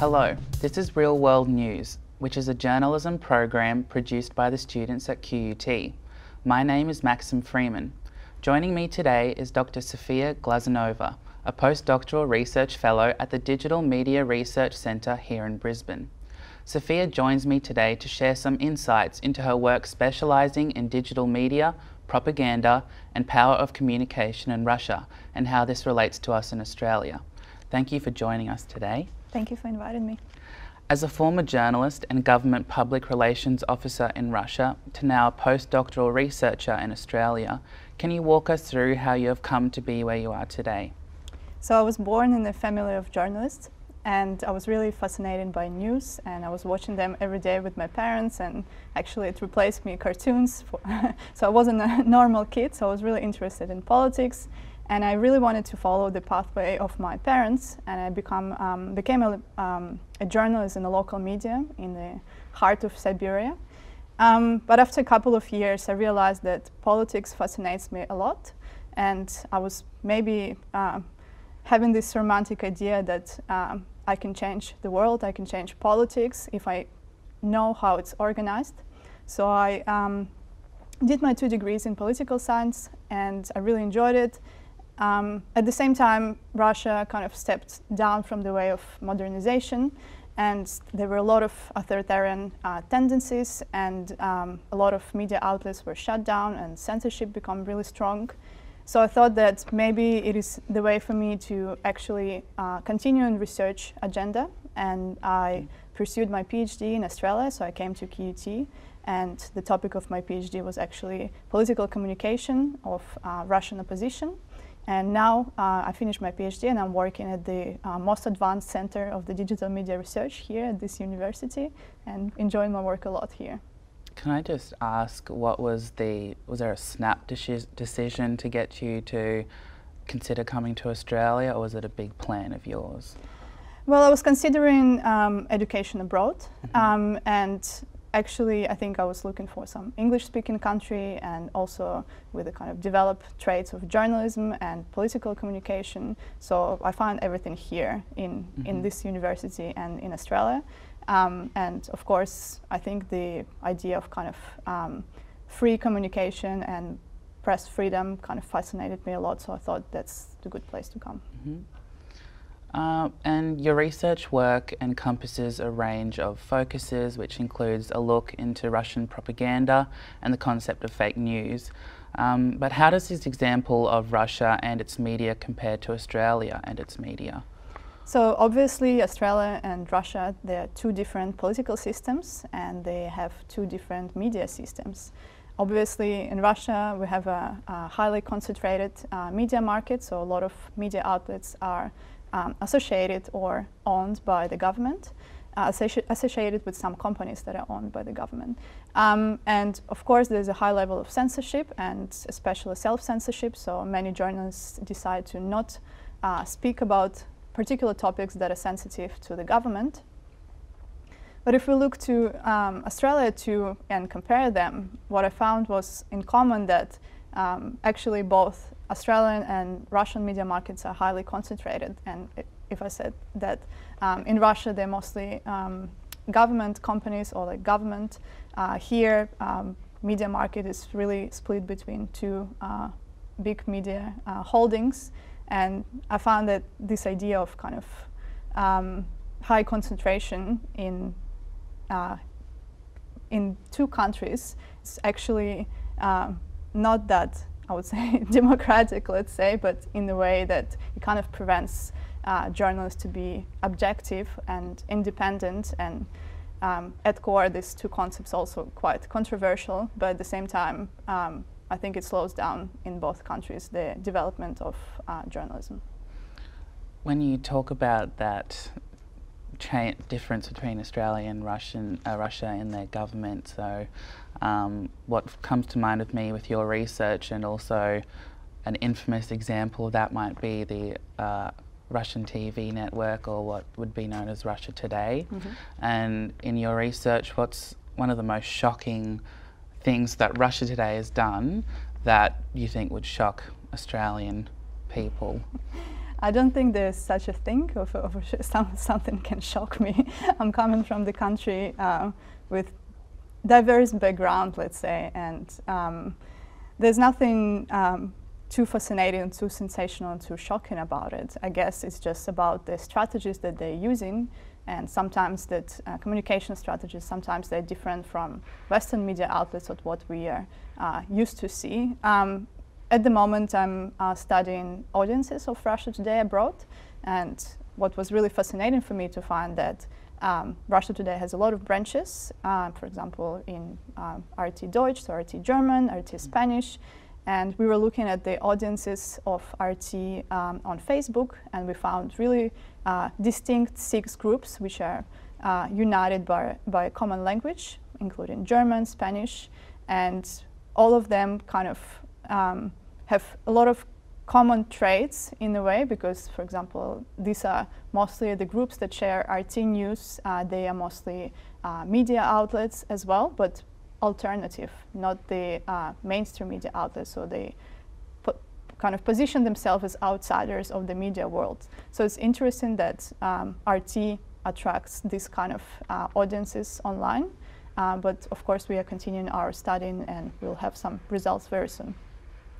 Hello, this is Real World News, which is a journalism program produced by the students at QUT. My name is Maxim Freeman. Joining me today is Dr. Sofya Glazunova, a postdoctoral research fellow at the Digital Media Research Centre here in Brisbane. Sofya joins me today to share some insights into her work specialising in digital media, propaganda and power of communication in Russia and how this relates to us in Australia. Thank you for joining us today. Thank you for inviting me. As a former journalist and government public relations officer in Russia to now a postdoctoral researcher in Australia, can you walk us through how you have come to be where you are today? So I was born in a family of journalists and I was really fascinated by news and I was watching them every day with my parents and actually it replaced me cartoons. so I wasn't a normal kid, so I was really interested in politics and I really wanted to follow the pathway of my parents, and I become, um, became a, um, a, journalist in the local media in the heart of Siberia. Um, but after a couple of years, I realized that politics fascinates me a lot, and I was maybe uh, having this romantic idea that um, I can change the world, I can change politics if I know how it's organized. So I um, did my two degrees in political science, and I really enjoyed it. Um, at the same time, Russia kind of stepped down from the way of modernization, and there were a lot of authoritarian uh, tendencies, and um, a lot of media outlets were shut down, and censorship became really strong. So I thought that maybe it is the way for me to actually uh, continue in research agenda, and I pursued my PhD in Australia, so I came to QUT, and the topic of my PhD was actually political communication of uh, Russian opposition. And now uh, I finished my PhD and I'm working at the uh, most advanced center of the digital media research here at this university and enjoying my work a lot here. Can I just ask what was the, was there a snap deci decision to get you to consider coming to Australia or was it a big plan of yours? Well, I was considering um, education abroad mm -hmm. um, and actually, I think I was looking for some English-speaking country and also with the kind of developed traits of journalism and political communication. So I found everything here in, mm -hmm. in mm-hmm. this university and in Australia. Um, and of course, I think the idea of kind of um, free communication and press freedom kind of fascinated me a lot. So I thought that's the good place to come. Mm -hmm. Uh, and your research work encompasses a range of focuses, which includes a look into Russian propaganda and the concept of fake news. Um, but how does this example of Russia and its media compare to Australia and its media? So obviously Australia and Russia, they're two different political systems and they have two different media systems. Obviously in Russia we have a, a highly concentrated uh, media market, so a lot of media outlets are um, associated or owned by the government, uh, associ associated with some companies that are owned by the government. Um, and of course, there's a high level of censorship and especially self-censorship, so many journalists decide to not uh, speak about particular topics that are sensitive to the government. But if we look to um, Australia to and compare them, what I found was in common that um, actually both Australian and Russian media markets are highly concentrated. And if I said that um, in Russia, they're mostly um, government companies or like government. Uh, here, um, media market is really split between two uh, big media uh, holdings. And I found that this idea of kind of um, high concentration in uh, in two countries is actually uh, not that I would say, democratic, let's say, but in the way that it kind of prevents uh, journalists to be objective and independent. And um, at core, these two concepts also quite controversial, but at the same time, um, I think it slows down in both countries the development of uh, journalism. When you talk about that difference between Australia and Russian, uh, Russia and their government. So, um, what comes to mind with me with your research, and also an infamous example of that might be the uh, Russian TV network, or what would be known as Russia Today. Mm -hmm. And in your research, what's one of the most shocking things that Russia Today has done that you think would shock Australian people? I don't think there's such a thing of, of some, something can shock me. I'm coming from the country uh, with diverse background, let's say, and um, there's nothing um, too fascinating, too sensational, too shocking about it. I guess it's just about the strategies that they're using, and sometimes that uh, communication strategies, sometimes they're different from Western media outlets of what we are uh, used to see. Um, at the moment, I'm uh, studying audiences of Russia Today abroad, and what was really fascinating for me to find that um, Russia Today has a lot of branches, uh, for example, in uh, RT Deutsch, so RT German, RT Spanish, and we were looking at the audiences of RT um, on Facebook, and we found really uh, distinct six groups which are uh, united by, by a common language, including German, Spanish, and all of them kind of um, have a lot of common traits in a way because, for example, these are mostly the groups that share RT news. Uh, they are mostly uh, media outlets as well, but alternative, not the uh, mainstream media outlets. So they kind of position themselves as outsiders of the media world. So it's interesting that um, RT attracts this kind of uh, audiences online. Uh, but of course, we are continuing our studying and we'll have some results very soon.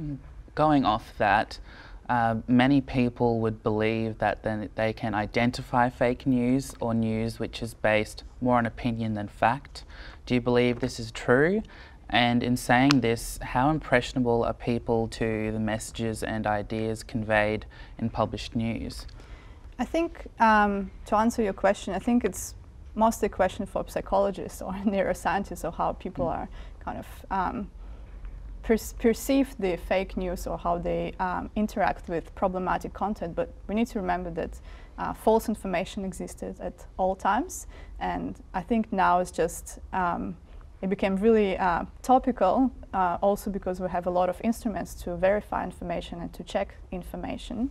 Mm, going off that, uh, many people would believe that then they can identify fake news or news which is based more on opinion than fact. Do you believe this is true? And in saying this, how impressionable are people to the messages and ideas conveyed in published news? I think, um, to answer your question, I think it's mostly a question for psychologists or neuroscientists of how people mm. are kind of um, per perceive the fake news or how they um, interact with problematic content. But we need to remember that uh, false information existed at all times, and I think now it's just um, it became really uh, topical. Uh, also because we have a lot of instruments to verify information and to check information,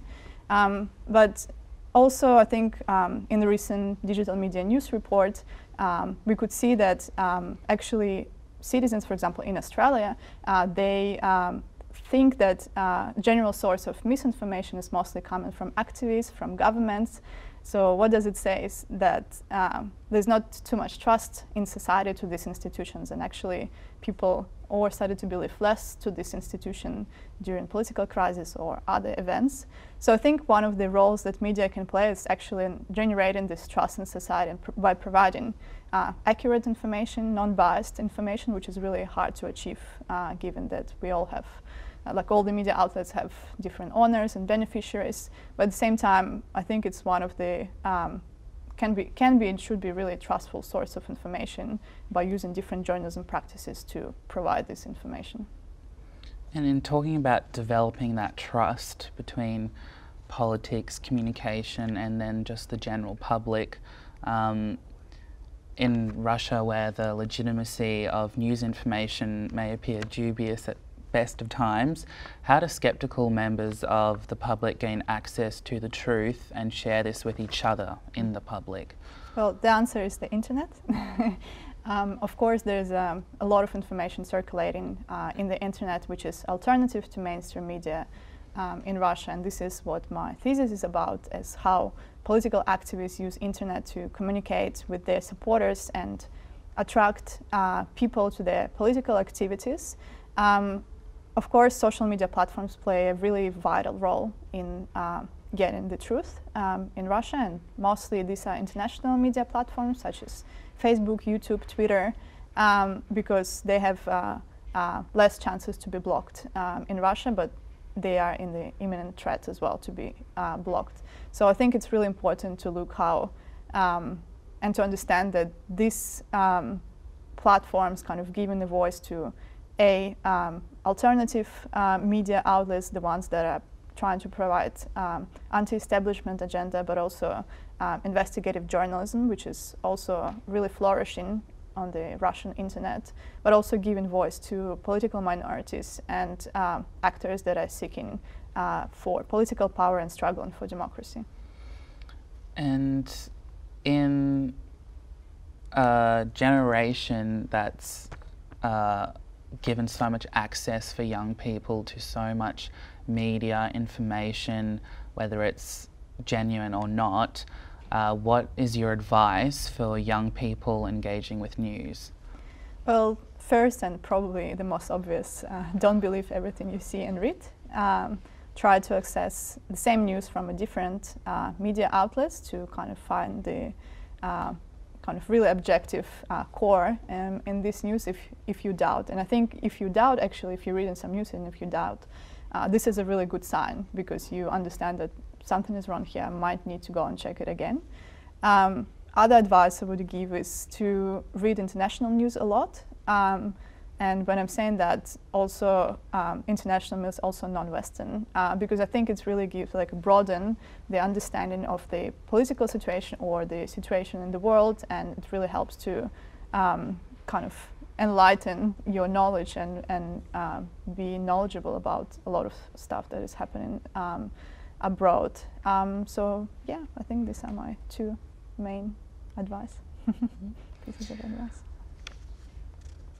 um, but also, I think um, in the recent digital media news report, um, we could see that um, actually citizens, for example, in Australia, uh, they um, think that uh, general source of misinformation is mostly coming from activists, from governments. So what does it say is that um, there's not too much trust in society to these institutions, and actually people or started to believe less to this institution during political crisis or other events. So I think one of the roles that media can play is actually in generating this trust in society pr by providing uh, accurate information, non-biased information, which is really hard to achieve uh, given that we all have, uh, like all the media outlets have different owners and beneficiaries. But at the same time, I think it's one of the um, can be, can be and should be really a trustful source of information by using different journalism practices to provide this information. And in talking about developing that trust between politics, communication, and then just the general public, um, in Russia, where the legitimacy of news information may appear dubious at best of times, how do skeptical members of the public gain access to the truth and share this with each other in the public? Well, the answer is the internet. um, of course, there's um, a lot of information circulating uh, in the internet which is alternative to mainstream media um, in Russia, and this is what my thesis is about, is how political activists use internet to communicate with their supporters and attract uh, people to their political activities. Um, of course, social media platforms play a really vital role in uh, getting the truth um, in Russia, and mostly these are international media platforms such as Facebook, YouTube, Twitter, um, because they have uh, uh, less chances to be blocked um, in Russia, but they are in the imminent threat as well to be uh, blocked. So I think it's really important to look how um, and to understand that these um, platforms kind of giving a voice to a um, alternative uh, media outlets, the ones that are trying to provide um, anti-establishment agenda, but also uh, investigative journalism, which is also really flourishing on the Russian internet, but also giving voice to political minorities and uh, actors that are seeking uh, for political power and struggling for democracy. And in a generation that's uh, given so much access for young people to so much media, information, whether it's genuine or not. Uh, what is your advice for young people engaging with news? Well, first and probably the most obvious, uh, don't believe everything you see and read. Um, try to access the same news from a different uh, media outlets to kind of find the uh, kind of really objective uh, core um, in this news if, if you doubt. And I think if you doubt, actually, if you read in some news and if you doubt, uh, this is a really good sign because you understand that something is wrong here, might need to go and check it again. Um, other advice I would give is to read international news a lot. Um, and when I'm saying that, also um, international means also non-Western, uh, because I think it's really gives like broaden the understanding of the political situation or the situation in the world, and it really helps to um, kind of enlighten your knowledge and and uh, be knowledgeable about a lot of stuff that is happening um, abroad. Um, so yeah, I think these are my two main advice pieces of advice.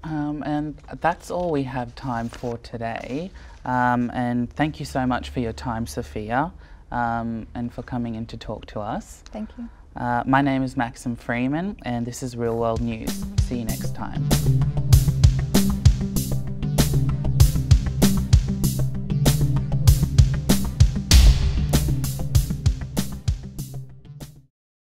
Um, and that's all we have time for today. Um, and thank you so much for your time, Sofya, um, and for coming in to talk to us. Thank you. Uh, my name is Maxim Freeman, and this is Real World News. See you next time.